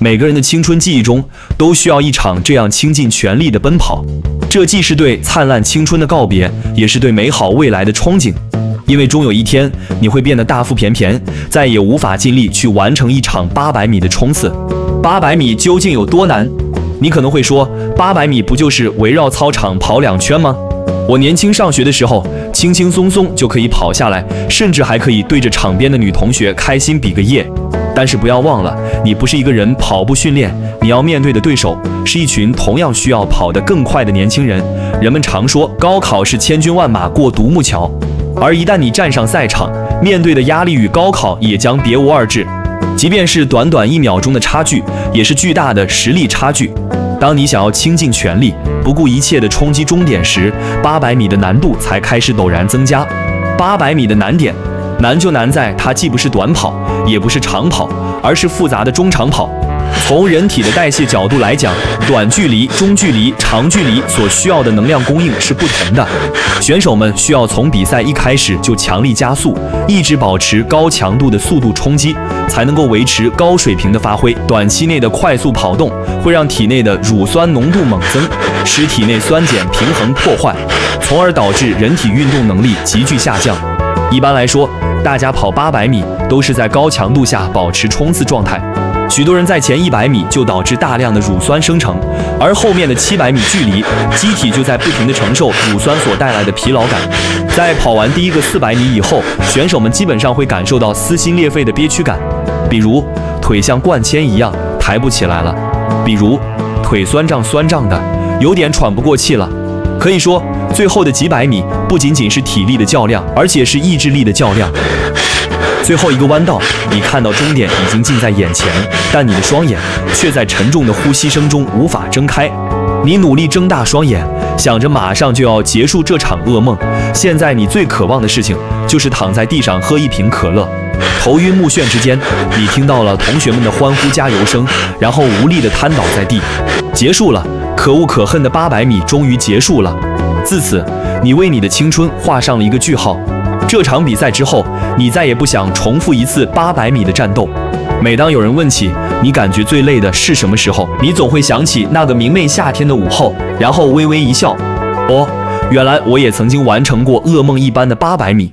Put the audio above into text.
每个人的青春记忆中都需要一场这样倾尽全力的奔跑，这既是对灿烂青春的告别，也是对美好未来的憧憬。因为终有一天你会变得大腹便便，再也无法尽力去完成一场八百米的冲刺。八百米究竟有多难？你可能会说，八百米不就是围绕操场跑两圈吗？我年轻上学的时候，轻轻松松就可以跑下来，甚至还可以对着场边的女同学开心比个耶。但是不要忘了，你不是一个人跑步训练，你要面对的对手是一群同样需要跑得更快的年轻人。人们常说，高考是千军万马过独木桥。而一旦你站上赛场，面对的压力与高考也将别无二致。即便是短短一秒钟的差距，也是巨大的实力差距。当你想要倾尽全力、不顾一切地冲击终点时，八百米的难度才开始陡然增加。八百米的难点，难就难在它既不是短跑，也不是长跑，而是复杂的中长跑。从人体的代谢角度来讲，短距离、中距离、长距离所需要的能量供应是不同的。选手们需要从比赛一开始就强力加速，一直保持高强度的速度冲击，才能够维持高水平的发挥。短期内的快速跑动会让体内的乳酸浓度猛增，使体内酸碱平衡破坏，从而导致人体运动能力急剧下降。一般来说，大家跑八百米都是在高强度下保持冲刺状态。许多人在前一百米就导致大量的乳酸生成，而后面的七百米距离，机体就在不停地承受乳酸所带来的疲劳感。在跑完第一个四百米以后，选手们基本上会感受到撕心裂肺的憋屈感，比如腿像灌铅一样抬不起来了，比如腿酸胀酸胀的，有点喘不过气了。可以说，最后的几百米不仅仅是体力的较量，而且是意志力的较量。最后一个弯道，你看到终点已经近在眼前，但你的双眼却在沉重的呼吸声中无法睁开。你努力睁大双眼，想着马上就要结束这场噩梦。现在你最渴望的事情就是躺在地上喝一瓶可乐。头晕目眩之间，你听到了同学们的欢呼加油声，然后无力地瘫倒在地。结束了，可恶可恨的八百米终于结束了。自此，你为你的青春画上了一个句号。这场比赛之后，你再也不想重复一次八百米的战斗。每当有人问起你感觉最累的是什么时候，你总会想起那个明媚夏天的午后，然后微微一笑。哦，原来我也曾经完成过噩梦一般的八百米。